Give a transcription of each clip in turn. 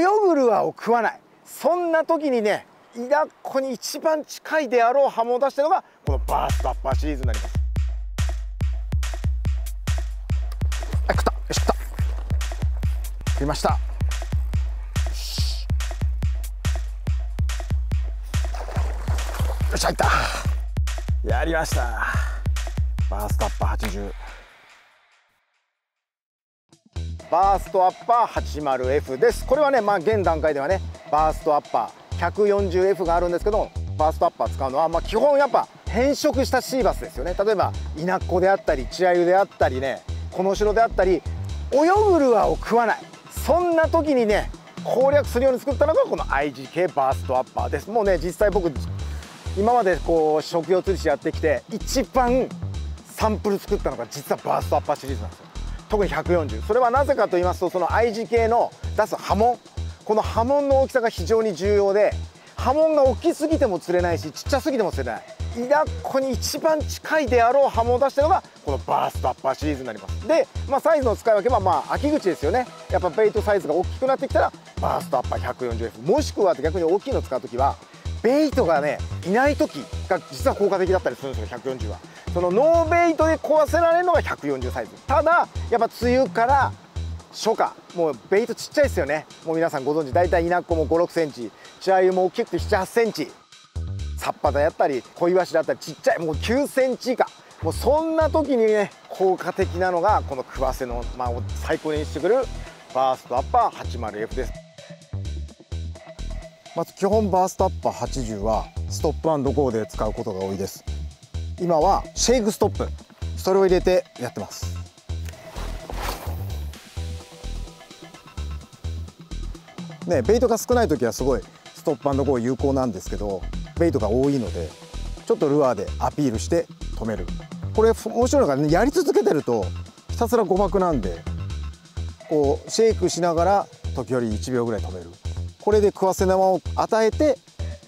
泳ぐルアーを食わない。そんな時にねイラッコに一番近いであろうハモを出したのがこのバーストアッパーシリーズになります。はい食った。よし食った。食いました。よっし入った。やりました。バーストアッパー80バーストアッパー 80F です。これはねまあ現段階ではねバーストアッパー 140F があるんですけどバーストアッパー使うのはまあ基本やっぱ変色したシーバスですよね。例えばイナッコであったりチアユであったりねコノシロであったり泳ぐルアーを食わない。そんな時にね攻略するように作ったのがこの IGK バーストアッパーです。もうね実際僕今までこう食用釣り師やってきて一番サンプル作ったのが実はバーストアッパーシリーズなんですよ。特に140それはなぜかと言いますとその IGK の出す波紋。この波紋の大きさが非常に重要で波紋が大きすぎても釣れないしちっちゃすぎても釣れない。イナッコに一番近いであろう波紋を出したのがこのバーストアッパーシリーズになります。で、まあ、サイズの使い分けはまあ秋口ですよね。やっぱベイトサイズが大きくなってきたらバーストアッパー 140F もしくは逆に大きいのを使う時はベイトがねいない時が実は効果的だったりするんですよ140は。そのノーベイトで壊せられるのが140サイズ。ただやっぱ梅雨から初夏もうベイトちっちゃいですよね。もう皆さんご存知大体イナッコも5 6センチチアユも大きくて7 8センチ。サッパだったり小イワシだったりちっちゃいもう9センチ以下。もうそんな時にね効果的なのがこのクワセの間を最高にしてくれるバーストアッパー 80F です。まず基本バーストアッパー80はストップゴーで使うことが多いです。今はシェイクストップ。それを入れてやってます。ねベイトが少ない時はすごいストップゴー有効なんですけどベイトが多いのでちょっとルアーでアピールして止める。これ面白いのが、ね、やり続けてるとひたすら誤爆なんでこうシェイクしながら時折1秒ぐらい止める。これで食わせの間を与えて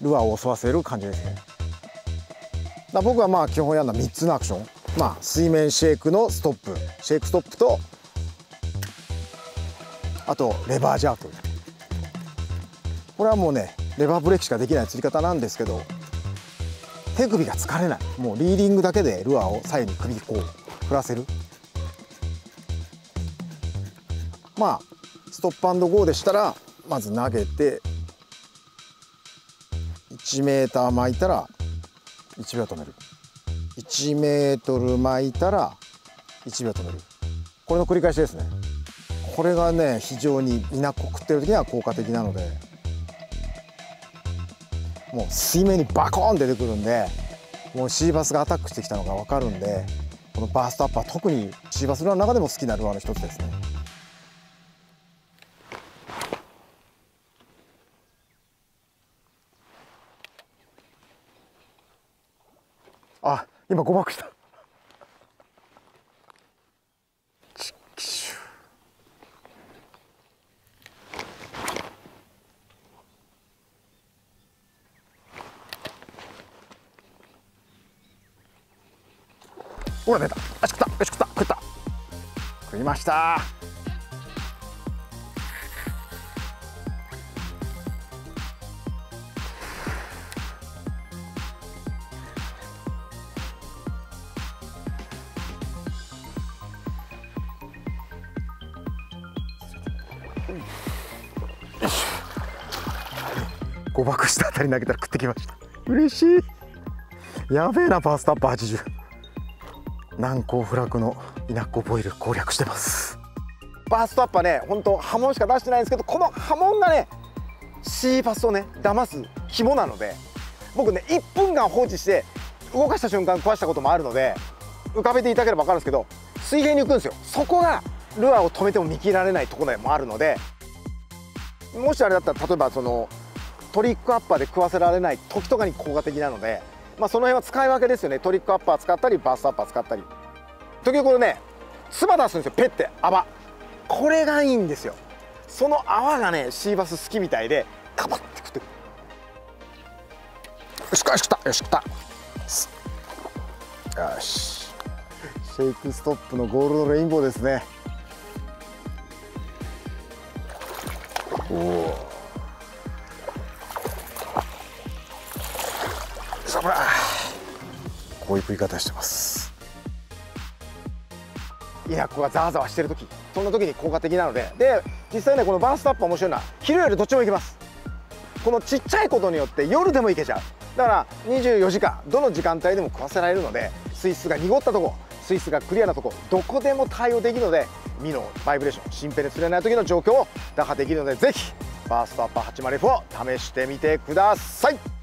ルアーを襲わせる感じですね。だ僕はまあ基本やるのは3つのアクション。まあ水面シェイクのストップ。シェイクストップとあとレバージャーク。これはもうねレバーブレーキしかできない釣り方なんですけど手首が疲れない。もうリーリングだけでルアーを左右に首こう振らせる。まあストップゴーでしたらまず投げて1メーター巻いたら1秒止める。1メートル巻いたら1秒止める。これの繰り返しですね。これがね非常に稲子食ってる時には効果的なのでもう水面にバコーン出てくるんでもうシーバスがアタックしてきたのが分かるんでこのバーストアップは特にシーバスの中でも好きなルアーの一つですね。あ今誤爆した。ほら出た。あ食った。よし食った。食った。食いました。誤爆したあたり投げたら食ってきました。嬉しい。やべえなパースタッパー80難攻不落のイナッコボイル攻略してます。バーストアッパーねほんと波紋しか出してないんですけどこの波紋がねシーバスをね騙す肝なので僕ね1分間放置して動かした瞬間壊したこともあるので浮かべていただければ分かるんですけど水平に浮くんですよ。そこがルアーを止めても見切られないところでもあるのでもしあれだったら例えばそのトリックアッパーで食わせられない時とかに効果的なので、まあ、その辺は使い分けですよね。トリックアッパー使ったりバストアッパー使ったり。時々これね唾出すんですよ。ペッて泡。これがいいんですよ。その泡がねシーバス好きみたいでカバッて食って。よしよし食ったよし食った。よし。シェイクストップのゴールドレインボーですね。おおさあほらこういう食い方してます。いやここがざわざわしてる時。そんな時に効果的なので。で実際ねこのバーストアップ面白いのは昼夜どっちもいけます。このちっちゃいことによって夜でもいけちゃう。だから24時間どの時間帯でも食わせられるので水質が濁ったとこ水質がクリアなとこどこでも対応できるので身のバイブレーション心ペネ釣れない時の状況を打破できるのでぜひバーストアッパー 80F を試してみてください。